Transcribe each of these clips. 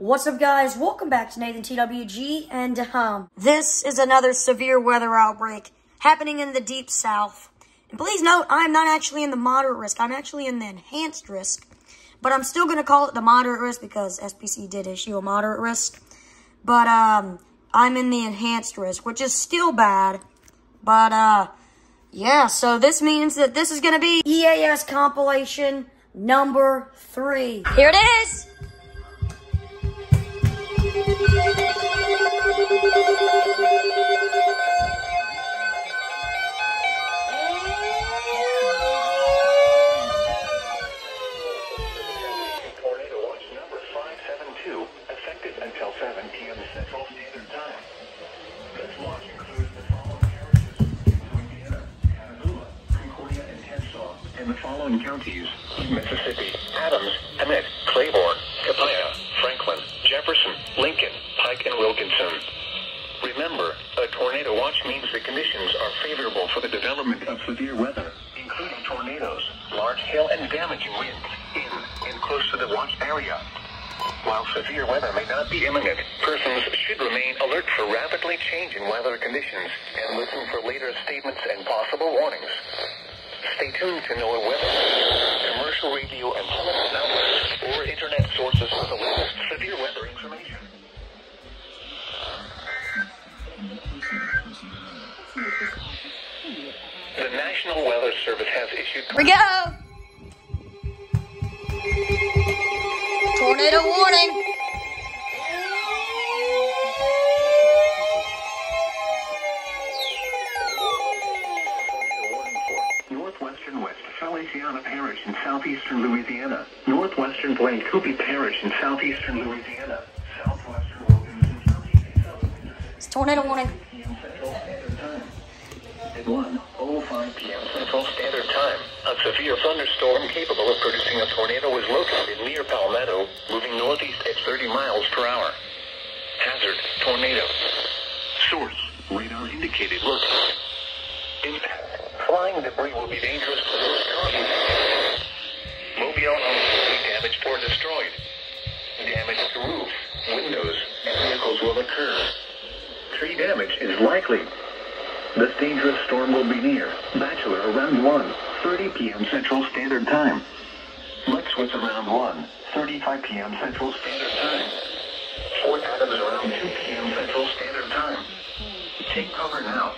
What's up, guys? Welcome back to Nathan TWG, and um, this is another severe weather outbreak happening in the deep south. And please note, I'm not actually in the moderate risk. I'm actually in the enhanced risk, but I'm still going to call it the moderate risk because SPC did issue a moderate risk. But um, I'm in the enhanced risk, which is still bad. But uh, yeah, so this means that this is going to be EAS compilation number three. Here it is. Counties: Mississippi, Adams, Amite, Claiborne, Copiah, Franklin, Jefferson, Lincoln, Pike, and Wilkinson. Remember, a tornado watch means the conditions are favorable for the development of severe weather, including tornadoes, large hail, and damaging winds in and close to the watch area. While severe weather may not be imminent, persons should remain alert for rapidly changing weather conditions and listen for later statements and possible warnings. Stay tuned to NOAA weather, commercial radio and television outlets, or internet sources for the latest severe weather information. The National Weather Service has issued Here we go. Tornado warning southeastern Louisiana, northwestern Pointe Coupee Parish in southeastern Louisiana, southwestern Wilkinson County in southern Mississippi. It's tornado warning. At 1:05 p.m. Central Standard Time, a severe thunderstorm capable of producing a tornado was located near Palmetto, moving northeast at 30 miles per hour. Hazard: tornado. Source: radar indicated location. Impact: flying debris will be dangerous to those counties. Mobile homes will be damaged or destroyed. Damage to roofs, windows, and vehicles will occur. Tree damage is likely. This dangerous storm will be near Batchelor around 1, 30 p.m. Central Standard Time. Lettsworth around 1, 35 p.m. Central Standard Time. Fort Adams around 2 p.m. Central Standard Time. Take cover now.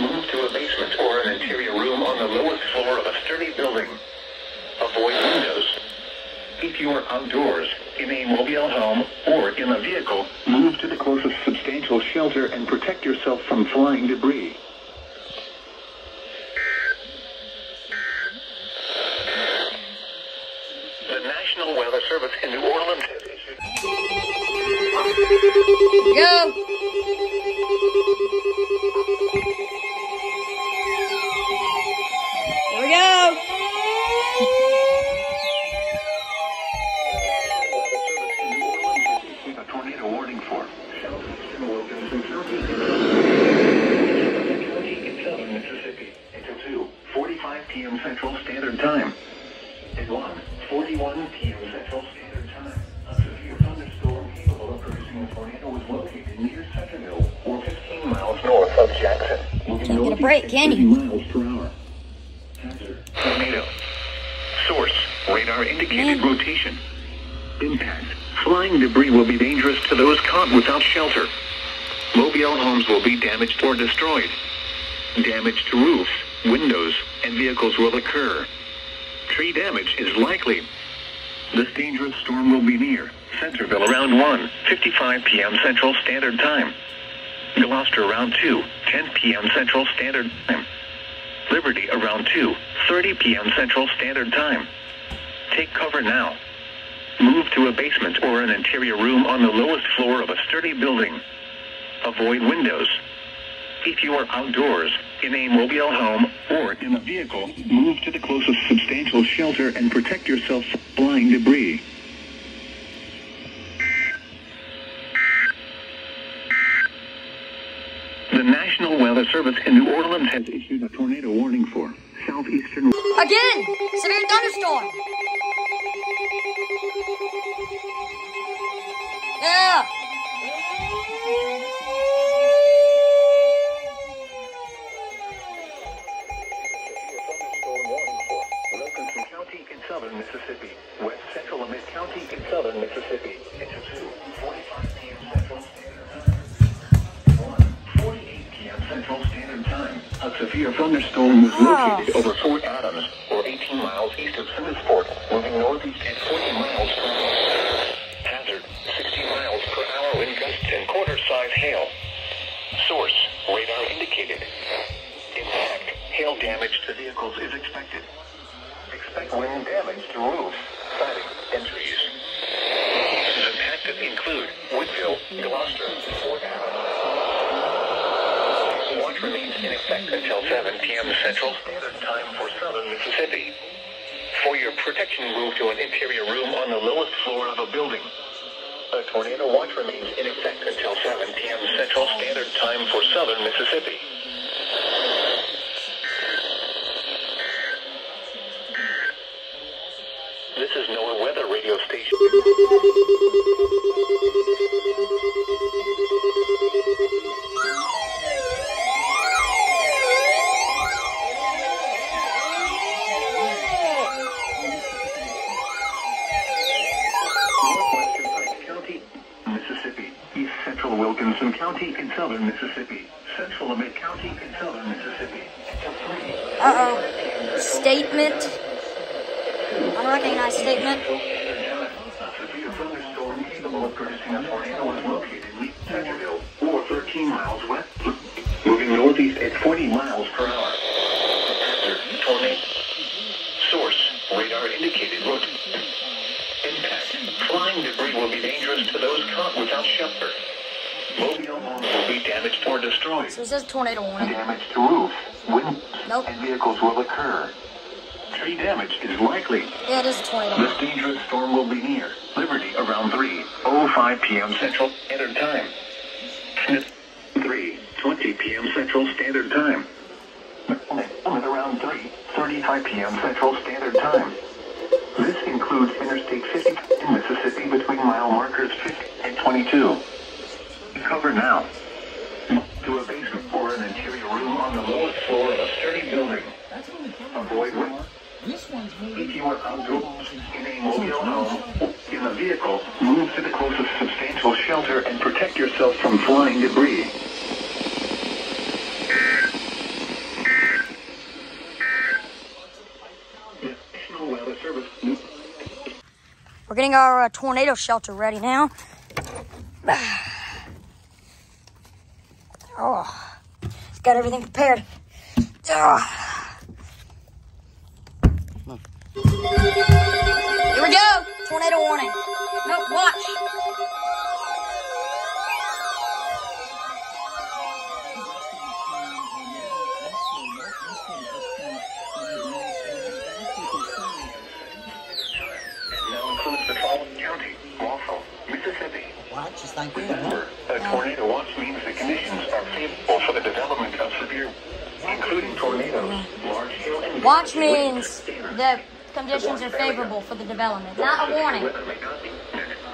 Move to a basement or an interior room on the lowest floor of a sturdy building. Avoid windows. If you are outdoors, in a mobile home, or in a vehicle, move to the closest substantial shelter and protect yourself from flying debris. The National Weather Service in New Orleans has issued Go. Central Standard Time. At 1:41 p.m. Central Standard Time, a severe thunderstorm capable of producing a tornado was located near Centreville, or 15 miles north of Jackson. Moving Can't get a break, can you? miles per hour. Hazard: tornado. Source: radar indicated hmm. rotation. Impact. Flying debris will be dangerous to those caught without shelter. Mobile homes will be damaged or destroyed. Damage to roofs, windows, and vehicles will occur. Tree damage is likely. This dangerous storm will be near Centreville around 1, 55 p.m. Central Standard Time. Gloster around 2, 10 p.m. Central Standard Time. Liberty around 2, 30 p.m. Central Standard Time. Take cover now. Move to a basement or an interior room on the lowest floor of a sturdy building. Avoid windows. If you are outdoors, in a mobile home, or in a vehicle, move to the closest substantial shelter and protect yourself severe thunderstorm was ah. located over Fort Adams, or 18 miles east of Simmesport, moving northeast at 40 miles per hour. Hazard, 60 miles per hour wind gusts and quarter-size hail. Source, radar indicated. Impact, hail damage to vehicles is expected. Expect wind damage to roofs, siding, and trees. Impacted include Woodville, Gloster, Fort Adams. Watch remains in effect until 7 p.m. Central Standard Time for southern Mississippi. For your protection, move to an interior room on the lowest floor of a building. A tornado watch remains in effect until 7 p.m. Central Standard Time for southern Mississippi. This is NOAA Weather Radio Station. Southern Mississippi. Central and Mid County in southern Mississippi. Uh-oh. Statement. Unrecognized statement. A severe thunderstorm capable of producing a tornado is located in Centreville, or 13 miles west, moving northeast at 40 miles per hour. Tornado. Source, radar indicated route. Impact, flying debris will be dangerous to those caught without shelter. Mobile homes will be damaged or destroyed. So it says tornado warning. Damage to roofs, windows, Nope. and vehicles will occur. Tree damage is likely. Yeah, it is a tornado. This dangerous storm will be near Liberty around 3:05 p.m. Central Standard Time. 3:20 p.m. Central Standard Time. At around 3:35 p.m. Central Standard Time. This includes Interstate 50 in Mississippi between mile markers 50 and 22. Cover now. To a basement or an interior room on the lowest floor of a sturdy building. Avoid wind. If you are outdoors in a mobile home, in a vehicle, move to the closest substantial shelter and protect yourself from flying debris. National Weather Service. We're getting our uh, tornado shelter ready now. Oh, it's got everything prepared. Ah. Here we go. Tornado warning. No, watch. And now includes the following county, Wausau, Mississippi. Watch, just like you. Remember, a tornado watch means the conditions are favorable for the development of severe, including tornadoes, large hail, and Watch means the conditions are favorable for the development, not a warning. Weather may not be.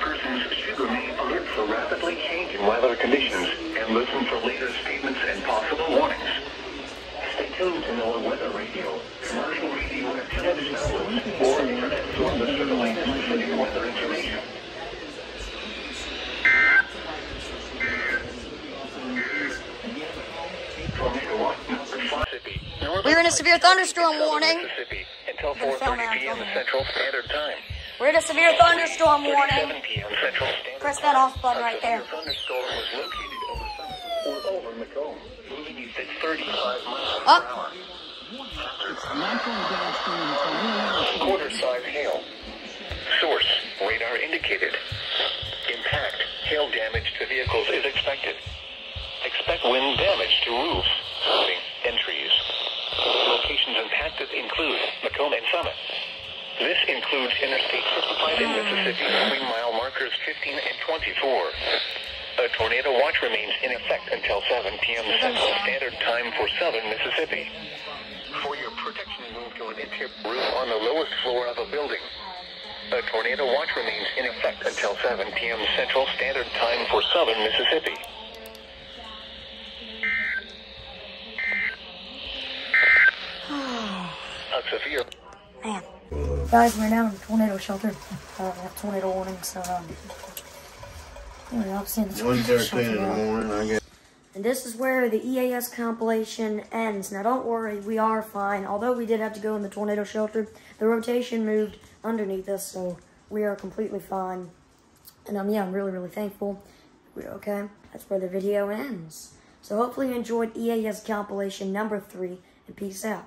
Persons should remain alert for rapidly changing weather conditions and listen for later statements and possible warnings. Stay tuned to NOAA Weather Radio, commercial radio and television outlets, or internet sources for the latest weather information. Severe thunderstorm warning. Until 4:30 p.m. Central Standard Time. We're in a severe thunderstorm warning. p.m. Central Standard Press that off button right there. thunderstorm was located over Summit or over McComb, moving east at 35 miles per Up. hour. Quarter-size hail. Source, radar indicated. Impact, hail damage to vehicles is expected. Expect wind damage to roofs, siding, and trees. Impacted include McComb and Summit. This includes Interstate 55 in Mississippi between mile markers 15 and 24. A tornado watch remains in effect until 7 p.m. Central Standard Time for southern Mississippi. For your protection, move to an interior room on the lowest floor of a building. A tornado watch remains in effect until 7 p.m. Central Standard Time for southern Mississippi. on severe. Man. Guys, we're now in tornado shelter. Uh, we have tornado warning, so, um, anyway, I'll see in the tornado thirteen shelter morning, I guess. And this is where the EAS compilation ends. Now, don't worry, we are fine. Although we did have to go in the tornado shelter, the rotation moved underneath us, so we are completely fine. And um, yeah, I'm really, really thankful. We're okay. That's where the video ends. So hopefully you enjoyed EAS compilation number three, and peace out.